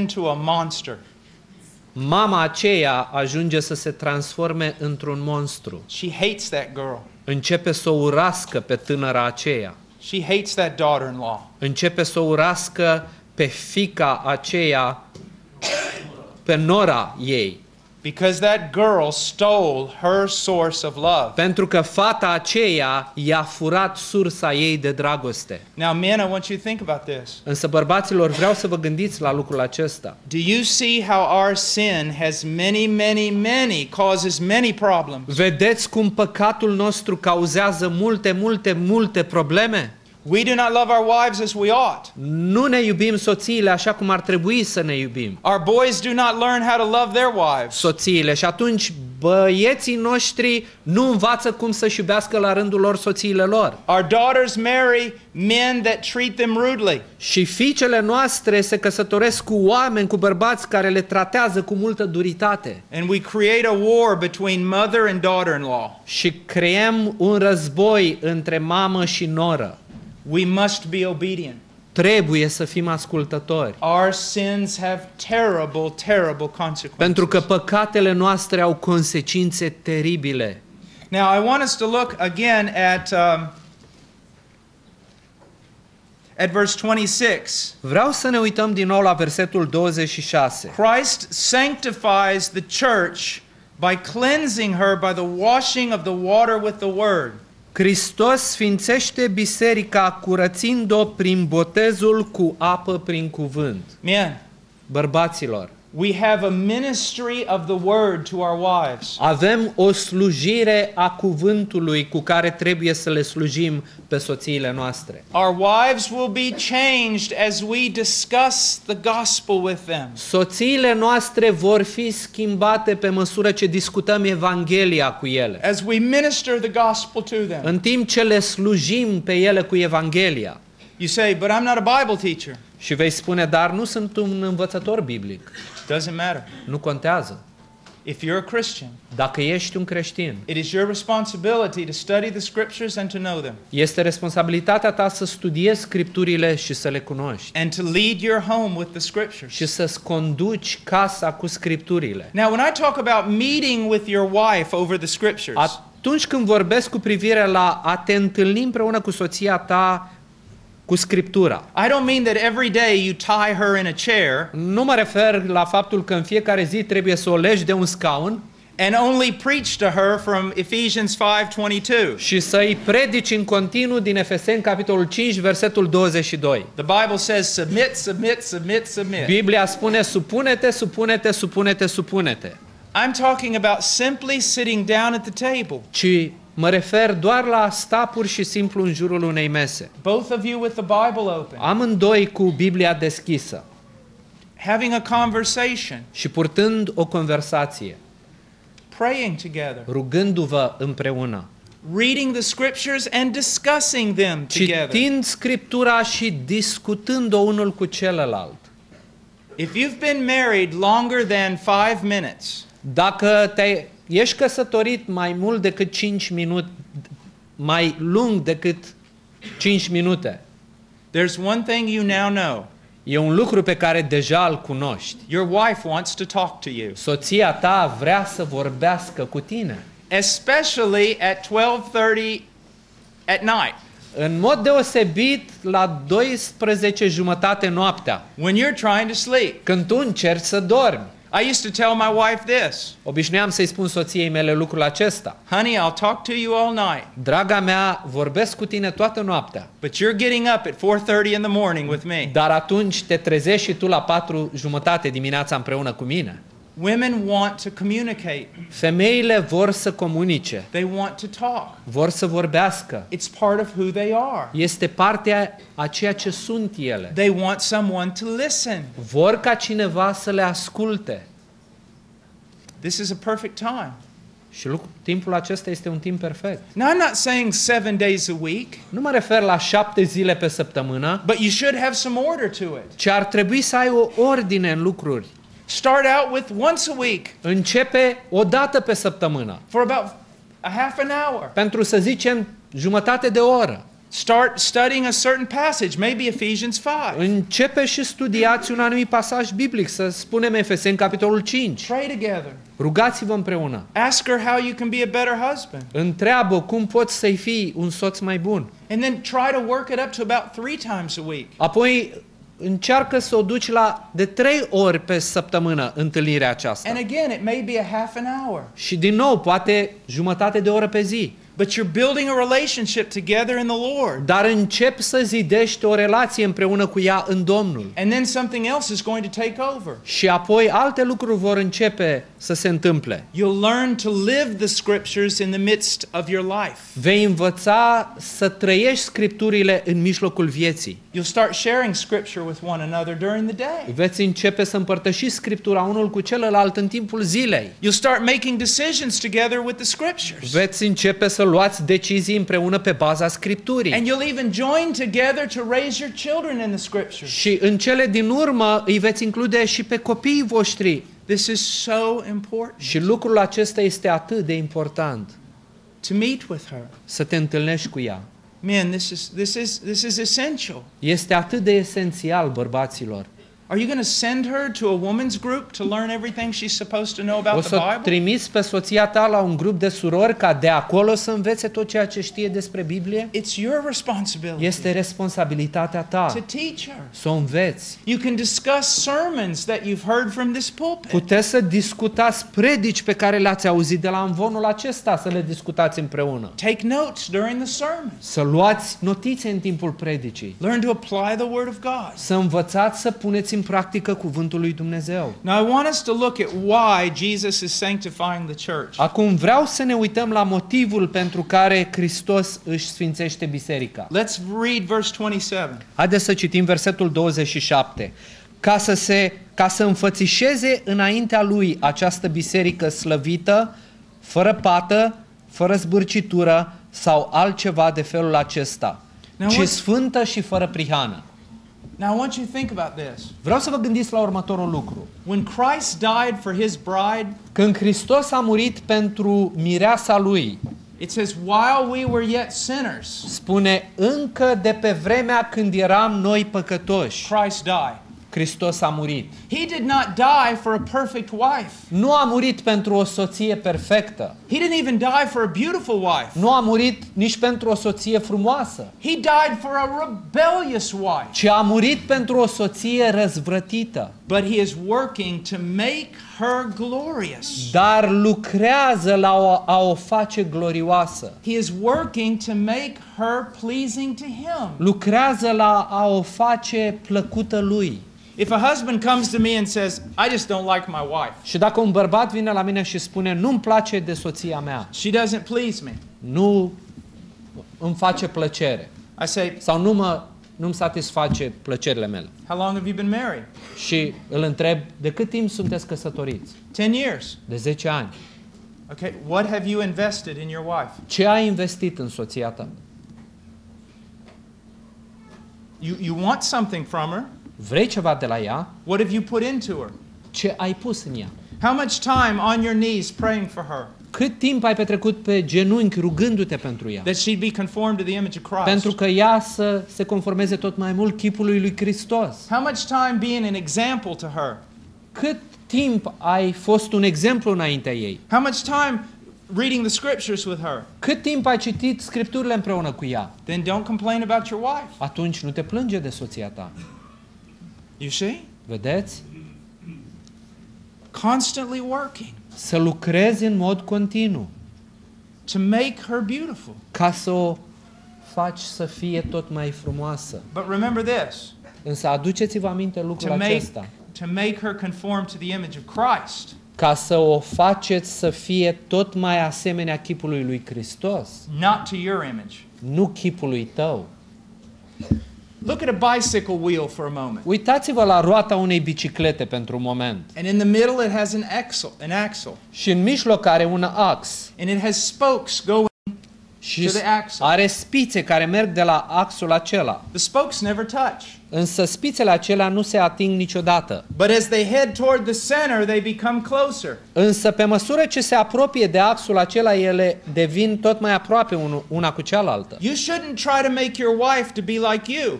into a monster. Mama aceea ajunge să se transforme într-un monstru. She hates that girl. Începe să o urască pe tânăra aceea. She hates that daughter-in-law. Începe să o urască pe fica aceea, pe nora ei. Because that girl stole her source of love. Pentru că fata aceea i-a furat sursa ei de dragoste. Now, men, I want you to think about this. Însă, bărbaților, vreau să vă gândiți la lucrul acesta. Do you see how our sin has many, many, many, causes many problems? Vedeți cum păcatul nostru cauzează multe, multe, multe probleme? We do not love our wives as we ought. Nu ne iubim soțiile așa cum ar trebui să ne iubim. Our boys do not learn how to love their wives. Soțiile și atunci băieții noștri nu învață cum să-și iubească la rândul lor soțiile lor. Our daughters marry men that treat them rudely. Și fiicele noastre se căsătoresc cu oameni, cu bărbați care le tratează cu multă duritate. And we create a war between mother and daughter-in-law. Și creăm un război între mamă și noră. We must be obedient. Trebuie să fim ascultători. Our sins have terrible, terrible consequences. Pentru că păcatele noastre au consecințe teribile. Now, I want us to look again at, um, at verse 26. Vreau să ne uităm din nou la versetul 26. Christ sanctifies the church by cleansing her by the washing of the water with the word. Hristos sfințește biserica curățind-o prin botezul cu apă prin cuvânt. Men, Bărbaților, we have a ministry of the word to our wives. avem o slujire a cuvântului cu care trebuie să le slujim pe soțiile noastre. Our wives will be changed as we discuss the gospel with them. Soțiile noastre vor fi schimbate pe măsură ce discutăm Evanghelia cu ele. As we minister the gospel to them. În timp ce le slujim pe ele cu Evanghelia. You say, but I'm not a Bible teacher. Și vei spune, dar nu sunt un învățător biblic. Doesn't matter. Nu contează. If you're a Christian, Dacă ești un creștin, it is your responsibility to study the scriptures and to know them este responsabilitatea ta să studiezi scripturile și să le cunoști. and to lead your home with the scriptures. Și să-ți conduci casa cu scripturile. Now, when I talk about meeting with your wife over the scriptures, Atunci când vorbesc cu privire la a te întâlni împreună cu soția ta cu scriptura, I don't mean that every day you tie her in a chair nu mă refer la faptul că în fiecare zi trebuie să o legi de un scaun and only preach to her from Ephesians 5:22. și să-i predici în continuu din Efeseni, capitolul 5, versetul 22. The Bible says submit, submit, submit, submit. Biblia spune supune-te, supune-te, supune-te, supune-te. I'm talking about simply sitting down at the table. Ci mă refer doar la sta pur și simplu în jurul unei mese. Both of you with the Bible open, Amândoi cu Biblia deschisă having a conversation, și purtând o conversație, praying together, rugându-vă împreună, reading the scriptures and discussing them together. citind Scriptura și discutând-o unul cu celălalt. If you've been married longer than five minutes, Dacă te ești căsătorit mai mult decât 5 minute, mai lung decât 5 minute, there's one thing you now know. e un lucru pe care deja îl cunoști. Your wife wants to talk to you, Soția ta vrea să vorbească cu tine. especially at 12:30 at night. În mod deosebit la 12 jumătate noaptea, when you're trying to sleep. când tu încerci să dormi. I used to tell my wife this Obișnuiam să-i spun soției mele lucrul acesta. Honey, I'll talk to you all night, Draga mea, vorbesc cu tine toată noaptea, but you're getting up at 4:30 in the morning with me. dar atunci te trezești și tu la 4 jumătate dimineața împreună cu mine. Women want to communicate. Femeile vor să comunice, They want to talk. vor să vorbească. It's part of who they are. Este partea a ceea ce sunt ele. They want someone to listen. Vor ca cineva să le asculte. This is a perfect time. Și lucru, timpul acesta este un timp perfect. Now, I'm not saying 7 days a week, Nu mă refer la șapte zile pe săptămână, but you should have some order to it. ci ar trebui să ai o ordine în lucruri. Start out with once a week Începe o dată pe săptămână, for about a half an hour. pentru să zicem jumătate de oră. Start studying a certain passage, maybe Ephesians 5. Începe și studiați un anumit pasaj biblic, să spunem Efeseni, capitolul 5. Pray together. Rugați-vă împreună. Ask her how you can be a better husband. Întreabă cum poți să-i fii un soț mai bun. And then try to work it up to about three times a week. Apoi încearcă să o duci la de trei ori pe săptămână întâlnirea aceasta. And again, it may be a half an hour. Și din nou, poate jumătate de oră pe zi. But you're building a relationship together in the Lord. Dar încep să zidești o relație împreună cu ea în Domnul. And then something else is going to take over. Și apoi alte lucruri vor începe să se întâmple. You'll learn to live the scriptures in the midst of your life. Vei învăța să trăiești scripturile în mijlocul vieții. You'll start sharing scripture with one another during the day. Veți începe să împărtășiți scriptura unul cu celălalt în timpul zilei. You'll start making decisions together with the scriptures. Veți începe să luați decizii împreună pe baza scripturii. And you'll even join together to raise your children in the scriptures. Și în cele din urmă îi veți include și pe copiii voștri. This is so important Și lucrul acesta este atât de important. to meet with her. Să te întâlnești cu ea. Men, this is this is this is essential. Este atât de esențial bărbaților. Are you going to send her to a women's group to learn everything she's supposed to know O about the să Bible? trimiți pe soția ta la un grup de surori ca de acolo să învețe tot ceea ce știe despre Biblie? It's your responsibility Este responsabilitatea to ta teach her. să o înveți. You can discuss sermons that you've heard from this pulpit. Puteți să discutați predici pe care le-ați auzit de la învonul acesta, să le discutați împreună. Take notes during the sermon. Să luați notițe în timpul predicii. Learn to apply the Word of God. Să învățați să puneți în practică cuvântul lui Dumnezeu. Now, I want us to look at why Jesus is sanctifying the church. Acum vreau să ne uităm la motivul pentru care Hristos își sfințește biserica. Let's read verse 27. Haideți să citim versetul 27. Ca să, se, ca să înfățișeze înaintea lui această biserică slăvită, fără pată, fără zbârcitură sau altceva de felul acesta, Now ci what- sfântă și fără prihană. Now, I want you to think about this. Vreau să vă gândiți la următorul lucru. When Christ died for his bride, Când Hristos a murit pentru mireasa lui, it says, while we were yet sinners, spune încă de pe vremea când eram noi păcătoși, Christ died. Hristos a murit. He did not die for a perfect wife. Nu a murit pentru o soție perfectă. He didn't even die for a beautiful wife. Nu a murit nici pentru o soție frumoasă, He died for a rebellious wife. ci a murit pentru o soție răzvrătită. But he is working to make her glorious. Dar lucrează la o, a o face glorioasă. He is working to make her pleasing to him. Lucrează la a o face plăcută lui. If a husband comes to me and says, I just don't like my wife, Și dacă un bărbat vine la mine și spune nu-mi place de soția mea, she doesn't please me, nu îmi face plăcere I say, sau nu mă, nu-mi satisface plăcerile mele. How long have you been married? Și îl întreb, de cât timp sunteți căsătoriți? 10 years. De 10 ani. Okay, what have you invested in your wife? Ce ai investit în soția ta? You, you want something from her. Vrei ceva de la ea? What have you put into her? Ce ai pus în ea? How much time on your knees praying for her Cât timp ai petrecut pe genunchi rugându-te pentru ea? that she'd be conformed to the image of Christ? Pentru că ea să se conformeze tot mai mult chipului lui Hristos. How much time being an example to her? Cât timp ai fost un exemplu înaintea ei? How much time reading the scriptures with her? Cât timp ai citit scripturile împreună cu ea? Then don't complain about your wife. Atunci nu te plânge de soția ta. You see? Vedeți? Constantly working Să lucrezi în mod continuu to make her beautiful. ca să o faci să fie tot mai frumoasă. But remember this Însă aduceți-vă aminte lucrul to make, acesta. to make her conform to the image of Christ. Ca să o faceți să fie tot mai asemenea chipului lui Hristos, not to your image. nu chipului tău. Look at a bicycle wheel for a moment. Uitați-vă la roata unei biciclete pentru un moment. And in the middle it has an axle, an axle. Și în mijloc are un ax. And it has spokes going Și to the axle. are spițe care merg de la axul acela. The spokes never touch. Însă spițele acelea nu se ating niciodată. But as they head toward the center, they become closer. Însă pe măsură ce se apropie de axul acela, ele devin tot mai aproape unu- una cu cealaltă. You shouldn't try to make your wife to be like you.